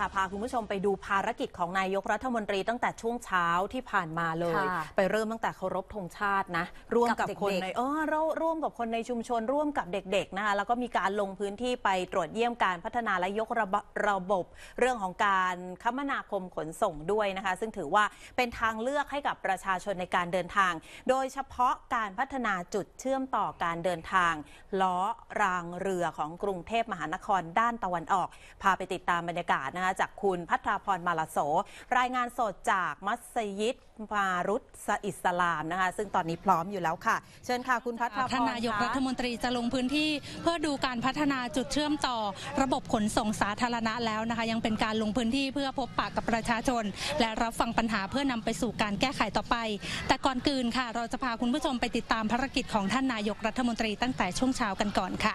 ค่ะพาคุณผู้ชมไปดูภารกิจของนายกรัฐมนตรีตั้งแต่ช่วงเช้าที่ผ่านมาเลยค่ะไปเริ่มตั้งแต่เคารพธงชาตินะร่วมกับกับคนเด็กๆในเออร่วมร่วมกับคนในชุมชนร่วมกับเด็กๆนะคะแล้วก็มีการลงพื้นที่ไปตรวจเยี่ยมการพัฒนาและยกระบระบบ เรื่องของการคมนาคมขนส่งด้วยนะคะ ซึ่งถือว่าเป็นทางเลือกให้กับประชาชนในการเดินทาง โดยเฉพาะการพัฒนาจุดเชื่อมต่อการเดินทางล้อรางเรือของกรุงเทพมหานครด้านตะวันออก พาไปติดตามบรรยากาศนะคะจากคุณพัทราพรมาลาโส รายงานสดจากมัสยิดมารุตสอิสลามนะคะ ซึ่งตอนนี้พร้อมอยู่แล้วค่ะ เชิญค่ะคุณพัทราพรท่านนายกค่ะรัฐมนตรีจะลงพื้นที่เพื่อดูการพัฒนาจุดเชื่อมต่อ ระบบขนส่งสาธารณะแล้วนะคะ ยังเป็นการลงพื้นที่เพื่อพบปะกับประชาชน และรับฟังปัญหาเพื่อนำไปสู่การแก้ไขต่อไป แต่ก่อนอื่นค่ะ เราจะพาคุณผู้ชมไปติดตามภารกิจของท่านนายกรัฐมนตรีตั้งแต่ช่วงเช้ากันก่อนค่ะ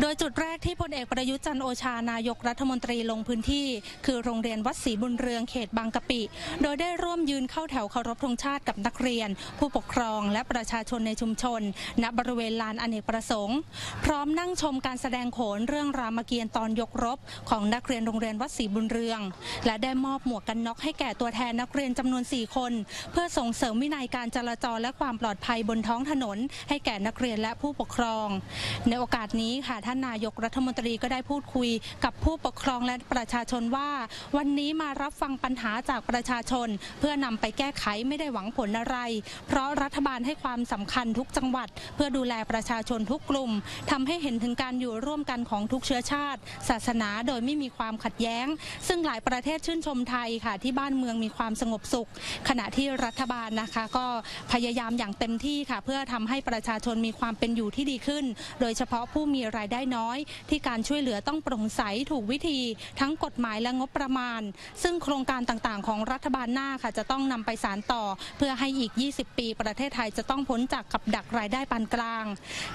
โดยจุดแรกที่พลเอกประยุทธ์จันโอชานายกรัฐมนตรีลงพื้นที่ คือโรงเรียนวัดศรีบุญเรืองเขตบางกะปิ โดยได้ร่วมยืนเข้าแถวเคารพธงชาติกับนักเรียน ผู้ปกครองและประชาชนในชุมชน ณบริเวณลานอเนกประสงค์ พร้อมนั่งชมการแสดงโขนเรื่องรามเกียรติ์ตอนยกรบ ของนักเรียนโรงเรียนวัดศรีบุญเรือง และได้มอบหมวกกันน็อกให้แก่ตัวแทนนักเรียนจำนวน 4 คน เพื่อส่งเสริมวินัยการจราจรและความปลอดภัยบนท้องถนน ให้แก่นักเรียนและผู้ปกครอง ในโอกาสนี้ค่ะท่านนายกรัฐมนตรีก็ได้พูดคุยกับผู้ปกครองและประชาชนว่า วันนี้มารับฟังปัญหาจากประชาชน เพื่อนำไปแก้ไขไม่ได้หวังผลอะไร เพราะรัฐบาลให้ความสำคัญทุกจังหวัด เพื่อดูแลประชาชนทุกกลุ่มทำให้เห็นถึงการอยู่ร่วมกันของทุกเชื้อชาติ ศาสนาโดยไม่มีความขัดแย้ง ซึ่งหลายประเทศชื่นชมไทยค่ะ ที่บ้านเมืองมีความสงบสุข ขณะที่รัฐบาลนะคะก็พยายามอย่างเต็มที่ค่ะ เพื่อทำให้ประชาชนมีความเป็นอยู่ที่ดีขึ้น โดยเฉพาะผู้มีรายได้ได้น้อย ที่การช่วยเหลือต้องโปร่งใสถูกวิธี ทั้งกฎหมายและงบประมาณ ซึ่งโครงการต่างๆ ของรัฐบาลหน้าค่ะ จะต้องนำไปสารต่อ เพื่อให้อีก 20 ปี ประเทศไทยจะต้องพ้นจากกับดักรายได้ปานกลาง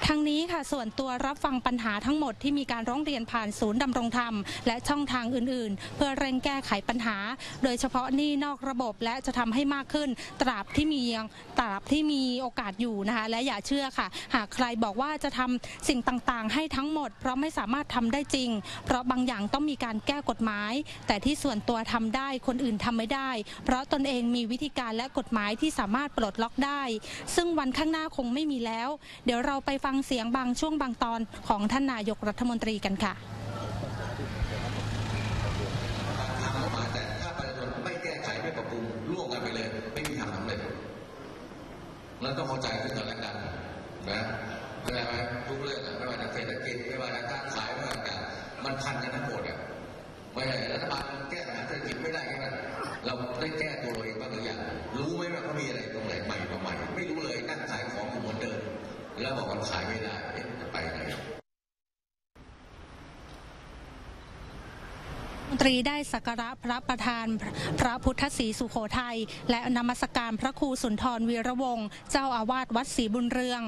ทั้งนี้ค่ะส่วนตัวรับฟังปัญหาทั้งหมดที่มีการร้องเรียนผ่านศูนย์ดำรงธรรม และช่องทางอื่น ๆ เพื่อเร่งแก้ไขปัญหา โดยเฉพาะหนี้นอกระบบและจะทำให้มากขึ้น ตราบที่มียังตราบที่มีโอกาสอยู่นะคะและอย่าเชื่อค่ะ หากใครบอกว่าจะทำสิ่งต่างๆ ให้ทั้งหมด เพราะไม่สามารถทำได้จริง เพราะบางอย่างต้องมีการแก้กฎหมาย แต่ที่ส่วนตัวทำได้คนอื่นทำไม่ได้ เพราะตนเองมีวิธีการและกฎหมายที่สามารถปลดล็อกได้ ซึ่งวันข้างหน้าคงไม่มีแล้ว เดี๋ยวเราไปฟังเสียงบางช่วงบางตอนของท่านนายกรัฐมนตรีกันค่ะทำออกมาแต่ถ้าประชาชนไม่แก้ไขไม่ปรับปรุงร่วมกันไปเลยไม่มีทางสำเร็จแล้วต้องเข้าใจซึ่งกันและกันนะ อะไรไหมทุกเรื่องอะไม่ว่าจะเศรษฐกิจไม่ว่าจะการขายไม่ว่าจะมันพันกันทั้งหมดอะไม่ใช่รัฐบาลแก้ปัญหาเศรษฐกิจไม่ได้แค่นั้นเราได้แก้ตัวเราเองบ้างหรือยังรู้ไหมว่าเขามีอะไรตรงไหนใหม่มาใหม่ ไม่รู้เลยนั่งขายของอยู่เหมือนเดิมแล้วบอกว่าขายไม่ได้จะไปไหน มน ตรีได้สักการะพระประธาน พระพุทธศรีสุโขทัยและนมัสการพระครูสุนทรวีระวงศ์เจ้าอาวาสวัดศรีบุญเรือง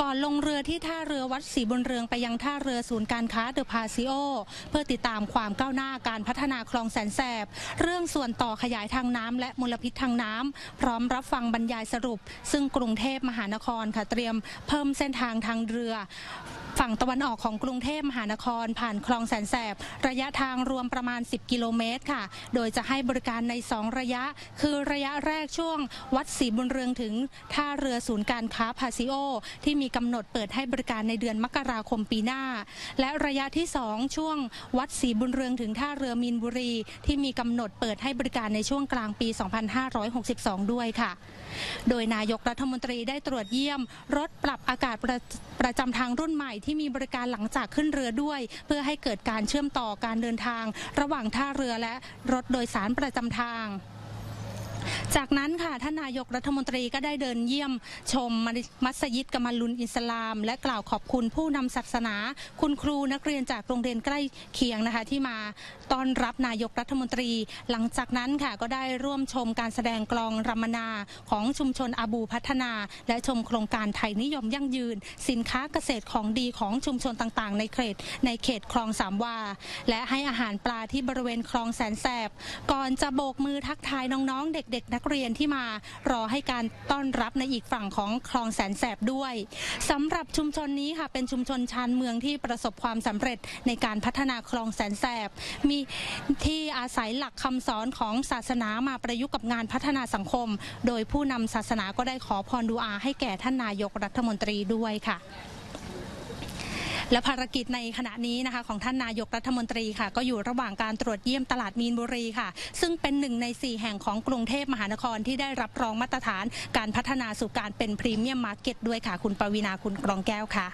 ก่อนลงเรือที่ท่าเรือวัดศรีบุญเรืองไปยังท่าเรือศูนย์การค้าเดอะพาซิโอ เพื่อติดตามความก้าวหน้าการพัฒนาคลองแสนแสบ เรื่องส่วนต่อขยายทางน้ำและมลพิษทางน้ำพร้อมรับฟังบรรยายสรุป ซึ่งกรุงเทพมหานครค่ะเตรียมเพิ่มเส้นทางทางเรือ ฝั่งตะวันออกของกรุงเทพมหานคร ผ่านคลองแสนแสบ ระยะทางรวมประมาณ 10 กิโลเมตรค่ะ โดยจะให้บริการใน 2 ระยะ คือระยะแรกช่วง วัดศรีบุญเรืองถึงท่าเรือศูนย์การค้าพาซิโอ ที่มีกำหนดเปิดให้บริการในเดือนมกราคมปีหน้า และระยะที่ 2 ช่วง วัดศรีบุญเรืองถึงท่าเรือมีนบุรี ที่มีกำหนดเปิดให้บริการในช่วงกลางปี 2562 ด้วยค่ะ โดยนายกรัฐมนตรีได้ตรวจเยี่ยม รถปรับอากาศประประจำทางรุ่นใหม่ที่มีบริการหลังจากขึ้นเรือด้วย เพื่อให้เกิดการเชื่อมต่อการเดินทาง ระหว่างท่าเรือและรถโดยสารประจำทาง จากนั้นค่ะท่านนายกรัฐมนตรีก็ได้เดินเยี่ยมชมมัสยิดกามาลุนอิสลาม และกล่าวขอบคุณผู้นำศาสนา คุณครูนักเรียนจากโรงเรียนใกล้เคียงนะคะ ที่มาต้อนรับนายกรัฐมนตรี หลังจากนั้นค่ะก็ได้ร่วมชมการแสดงกลองรำมนาของชุมชนอาบูพัฒนา และชมโครงการไทยนิยมยั่งยืน สินค้าเกษตรของดีของชุมชนต่างๆ ในเขตในเขตคลองสามวา และให้อาหารปลาที่บริเวณคลองแสนแสบ ก่อนจะโบกมือทักทายน้องๆเด็กเด็กนักเรียนที่มารอให้การต้อนรับในอีกฝั่งของคลองแสนแสบด้วยสำหรับชุมชนนี้ค่ะเป็นชุมชนชานเมืองที่ประสบความสำเร็จในการพัฒนาคลองแสนแสบ มีที่อาศัยหลักคำสอนของศาสนามาประยุกต์กับงานพัฒนาสังคม โดยผู้นำศาสนาก็ได้ขอพรดูอาให้แก่ท่านนายกรัฐมนตรีด้วยค่ะ และภารกิจในขณะนี้นะคะของท่านนายกรัฐมนตรีค่ะ ก็อยู่ระหว่างการตรวจเยี่ยมตลาดมีนบุรีค่ะ ซึ่งเป็นหนึ่งใน 4 แห่งของกรุงเทพมหานครที่ได้รับรองมาตรฐาน การพัฒนาสู่การเป็น Premium Market ด้วยค่ะ คุณปวีนาคุณกรองแก้วค่ะ